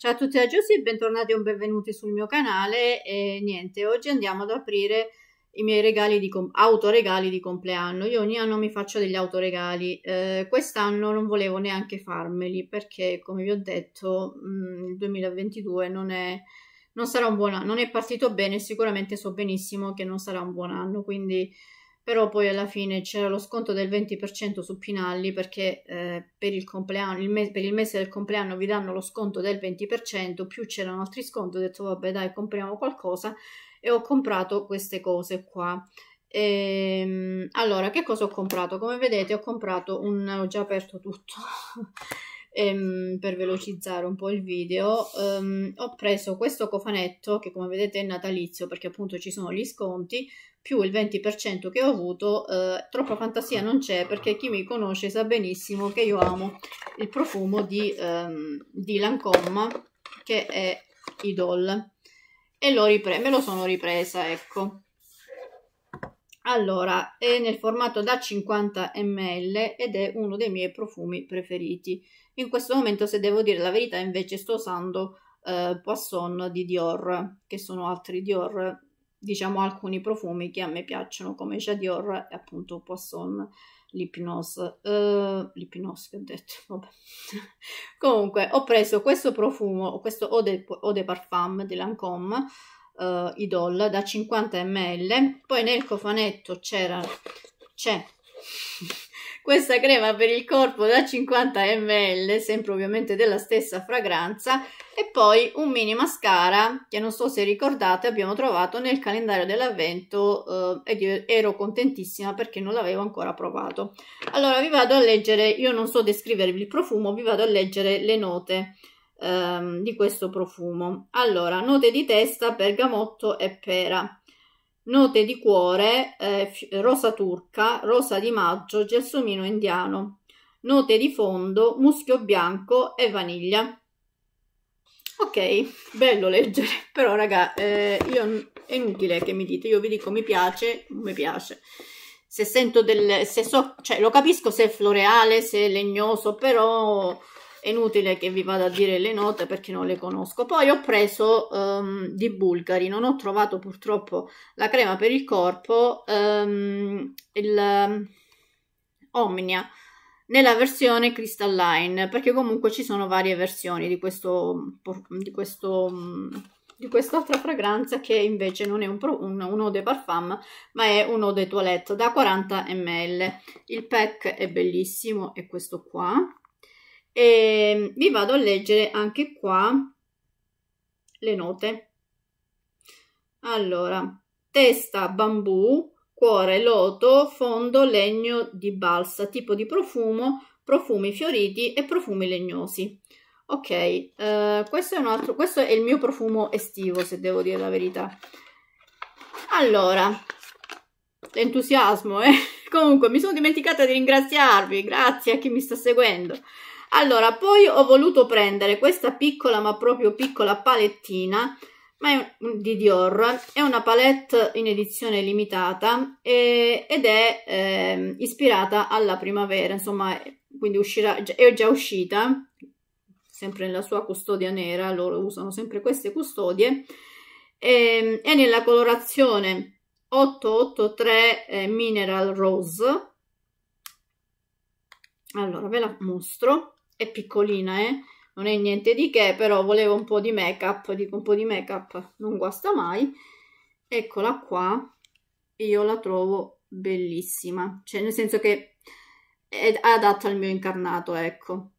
Ciao a tutti da Giussi, bentornati o benvenuti sul mio canale. E niente, oggi andiamo ad aprire i miei regali di autoregali di compleanno. Io ogni anno mi faccio degli autoregali, eh, quest'anno non volevo neanche farmeli perché come vi ho detto mh, mm, il 2022 non è, non sarà un buon anno, non è partito bene, sicuramente so benissimo che non sarà un buon anno, quindi però poi alla fine c'era lo sconto del 20% su Pinalli perché eh, per, il il me- per, il mese del compleanno vi danno lo sconto del 20%, più c'erano altri sconti, ho detto vabbè dai compriamo qualcosa e ho comprato queste cose qua. E, ehm, allora, che cosa ho comprato? Come vedete ho comprato un... ho già aperto tutto ehm, per velocizzare un po' il video, um, ho preso questo cofanetto che come vedete è natalizio perché appunto ci sono gli sconti, più il 20% che ho avuto, eh, troppa fantasia non c'è perché chi mi conosce sa benissimo che io amo il profumo di, um, di Lancome che è Idol e l'ho ripre- me lo sono ripresa, ecco. Allora, è nel formato da 50 ml ed è uno dei miei profumi preferiti. In questo momento, se devo dire la verità, invece sto usando eh, Poisson di Dior, che sono altri Dior, diciamo alcuni profumi che a me piacciono, come Dior e appunto Poisson l'Hypnose. Uh, l'Hypnose che ho detto, vabbè. Comunque, ho preso questo profumo, questo Eau de, Eau de Parfum di Lancôme, uh, Idol, da 50 ml. Poi nel cofanetto c'era, c'è questa crema per il corpo da 50 ml, sempre ovviamente della stessa fragranza, e poi un mini mascara che non so se ricordate abbiamo trovato nel calendario dell'avvento eh, ed io ero contentissima perché non l'avevo ancora provato. Allora vi vado a leggere, io non so descrivervi il profumo, vi vado a leggere le note ehm, di questo profumo. Allora, note di testa, bergamotto e pera note di cuore, eh, rosa turca, rosa di maggio, gelsomino indiano, note di fondo, muschio bianco e vaniglia. Ok, bello leggere, però raga, eh, io è inutile che mi dite, io vi dico mi piace, non mi piace. Se sento del, se so, cioè lo capisco se è floreale, se è legnoso, però è inutile che vi vada a dire le note perché non le conosco. Poi ho preso um, di Bulgari, non ho trovato purtroppo la crema per il corpo, um, il um, Omnia nella versione crystalline perché comunque ci sono varie versioni di questo di questo di quest'altra fragranza che invece non è un, pro, un, un eau de parfum ma è un eau de toilette da 40 ml il pack è bellissimo è questo qua e vi vado a leggere anche qua le note. Allora, testa bambù, cuore loto, fondo legno di balsa, tipo di profumo, profumi fioriti e profumi legnosi. Ok, eh, questo è un altro, questo è il mio profumo estivo, se devo dire la verità. Allora, l'entusiasmo, eh? Comunque, mi sono dimenticata di ringraziarvi, grazie a chi mi sta seguendo. Allora, poi ho voluto prendere questa piccola, ma proprio piccola palettina ma è di Dior, è una palette in edizione limitata e, ed è eh, ispirata alla primavera, insomma, quindi uscirà, è già uscita, sempre nella sua custodia nera, loro usano sempre queste custodie, e, è nella colorazione 883 eh, Mineral Rose, allora ve la mostro, è piccolina, eh? non è niente di che, però volevo un po' di make up, dico un po' di make up non guasta mai. Eccola qua, io la trovo bellissima, cioè nel senso che è adatta al mio incarnato, ecco.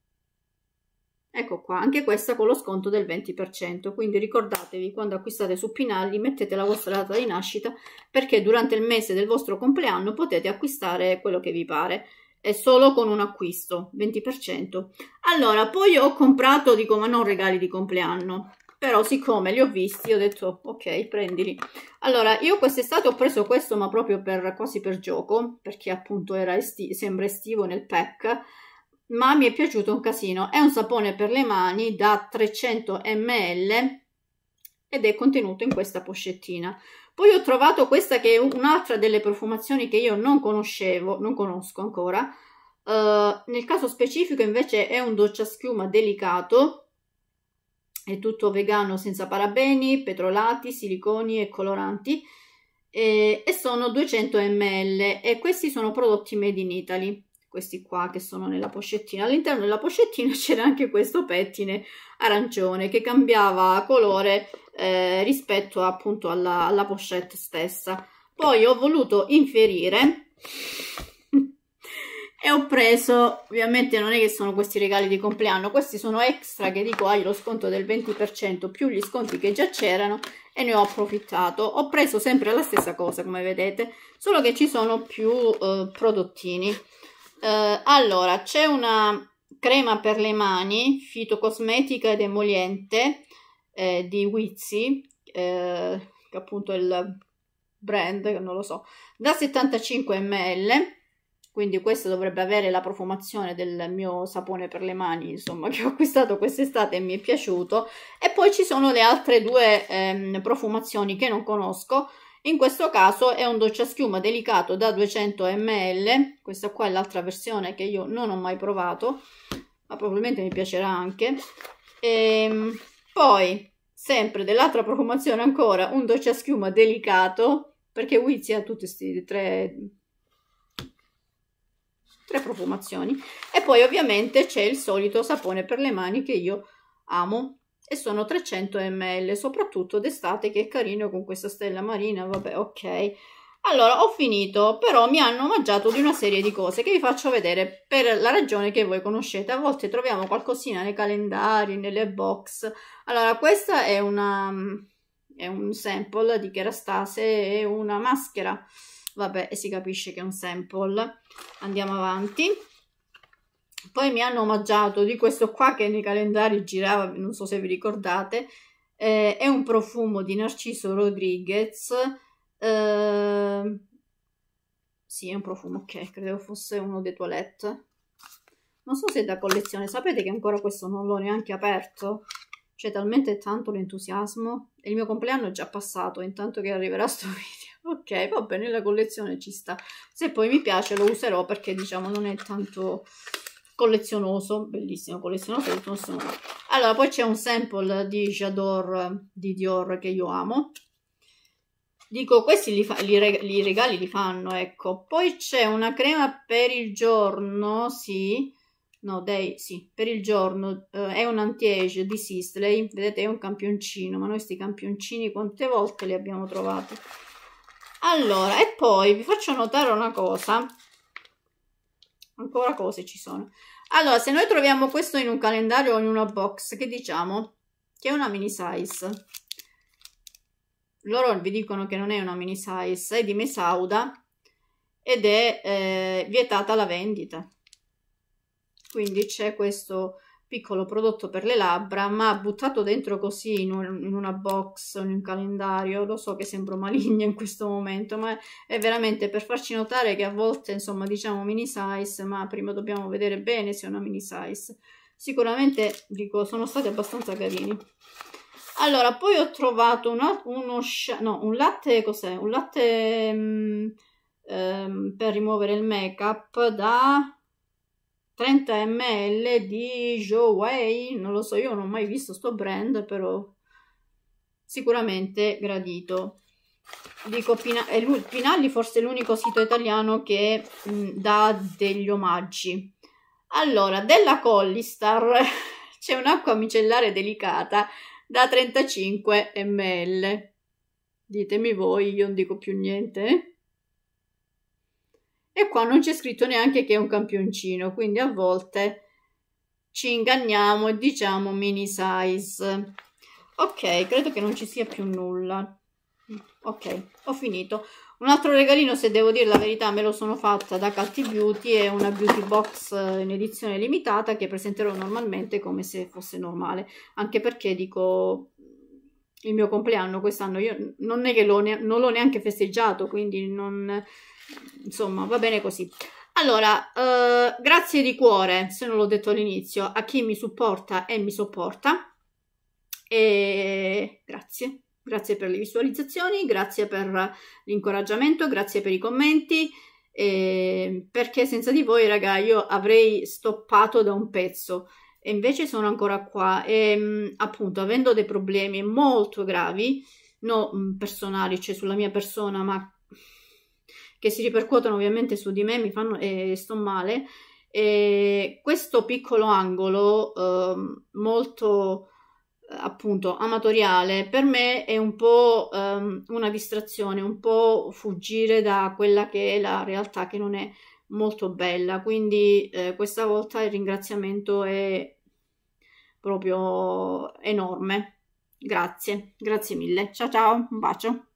Ecco qua, anche questa con lo sconto del 20%, quindi ricordatevi quando acquistate su Pinalli mettete la vostra data di nascita perché durante il mese del vostro compleanno potete acquistare quello che vi pare è solo con un acquisto 20% allora poi ho comprato dico ma non regali di compleanno. Però siccome li ho visti ho detto ok prendili. Allora io quest'estate ho preso questo ma proprio per quasi per gioco perché appunto era esti sembra estivo nel pack ma mi è piaciuto un casino. È un sapone per le mani da 300 ml ed è contenuto in questa pochettina poi ho trovato questa che è un'altra delle profumazioni che io non conoscevo, non conosco ancora. Uh, nel caso specifico invece è un doccia schiuma delicato è tutto vegano senza parabeni, petrolati, siliconi e coloranti e, e sono 200 ml e questi sono prodotti made in Italy questi qua che sono nella pochettina. All'interno della pochettina c'era anche questo pettine arancione che cambiava colore eh, rispetto appunto alla, alla pochette stessa. Poi ho voluto inferire e ho preso, ovviamente non è che sono questi regali di compleanno, questi sono extra che dico hai lo sconto del 20% più gli sconti che già c'erano e ne ho approfittato. Ho preso sempre la stessa cosa come vedete, solo che ci sono più eh, prodottini. Eh, allora, c'è una crema per le mani, fitocosmetica ed emoliente eh, di Wizzy, eh, appunto il brand, non lo so, da 75 ml quindi questo dovrebbe avere la profumazione del mio sapone per le mani, insomma, che ho acquistato quest'estate e mi è piaciuto. E poi ci sono le altre due ehm, profumazioni che non conosco. In questo caso è un doccia schiuma delicato da 200 ml, questa qua è l'altra versione che io non ho mai provato, ma probabilmente mi piacerà anche. E ehm, poi, sempre dell'altra profumazione ancora, un doccia schiuma delicato, perché Wizzy ha tutti questi tre tre profumazioni. E poi ovviamente c'è il solito sapone per le mani che io amo e sono 300 ml soprattutto d'estate che è carino con questa stella marina. Vabbè ok allora ho finito però mi hanno mangiato di una serie di cose che vi faccio vedere per la ragione che voi conoscete a volte troviamo qualcosina nei calendari nelle box allora questa è una è un sample di Kerastase e una maschera vabbè, si capisce che è un sample. Andiamo avanti. Poi mi hanno omaggiato di questo qua che nei calendari girava, non so se vi ricordate, eh, è un profumo di Narciso Rodriguez. Eh, sì, è un profumo, ok, credevo fosse uno dei toilette. Non so se è da collezione, sapete che ancora questo non l'ho neanche aperto? C'è talmente tanto l'entusiasmo. Il mio compleanno è già passato, intanto che arriverà sto video. Ok, va bene, la collezione ci sta. Se poi mi piace lo userò perché diciamo non è tanto collezionoso, bellissimo collezionoso, collezionoso Allora, poi c'è un sample di J'adore di Dior che io amo. Dico, questi li, fa, li, reg li regali li fanno, ecco. Poi c'è una crema per il giorno, sì, no, dei, sì, per il giorno, eh, è un anti-age di Sisley, vedete, è un campioncino, ma noi questi campioncini quante volte li abbiamo trovati? Allora, e poi vi faccio notare una cosa. Ancora cose ci sono. Allora, se noi troviamo questo in un calendario o in una box, che diciamo? Che è una mini size. Loro vi dicono che non è una mini size, è di Mesauda ed è eh, vietata la vendita. Quindi c'è questo piccolo prodotto per le labbra, ma buttato dentro così in, un, in una box, in un calendario, lo so che sembro maligna in questo momento, ma è veramente per farci notare che a volte, insomma, diciamo mini size, ma prima dobbiamo vedere bene se è una mini size. Sicuramente, dico, sono stati abbastanza carini. Allora, poi ho trovato una, uno, no, un latte, cos'è? Un latte um, um, per rimuovere il make up da 30 ml di Wei, non lo so, io non ho mai visto sto brand, però sicuramente gradito. Dico, Pina Pinalli forse è l'unico sito italiano che mh, dà degli omaggi. Allora, della Collistar c'è un'acqua micellare delicata da 35 ml. Ditemi voi, io non dico più niente. Eh? e qua non c'è scritto neanche che è un campioncino, quindi a volte ci inganniamo e diciamo mini size. Ok, credo che non ci sia più nulla. Ok, ho finito. Un altro regalino, se devo dire la verità, me lo sono fatta da Catty Beauty, è una beauty box in edizione limitata che presenterò normalmente come se fosse normale, anche perché dico il mio compleanno quest'anno, io non è che non l'ho neanche festeggiato, quindi non insomma va bene così. Allora eh, grazie di cuore se non l'ho detto all'inizio a chi mi supporta e mi sopporta. E grazie grazie per le visualizzazioni grazie per l'incoraggiamento grazie per i commenti eh, perché senza di voi raga io avrei stoppato da un pezzo e invece sono ancora qua e mm, appunto avendo dei problemi molto gravi, non mm, personali, cioè sulla mia persona, ma che si ripercuotono ovviamente su di me, mi fanno e eh, sto male. E questo piccolo angolo eh, molto appunto amatoriale per me è un po' um, una distrazione, un po' fuggire da quella che è la realtà che non è molto bella. Quindi eh, questa volta il ringraziamento è proprio enorme. Grazie, grazie mille. Ciao ciao, un bacio.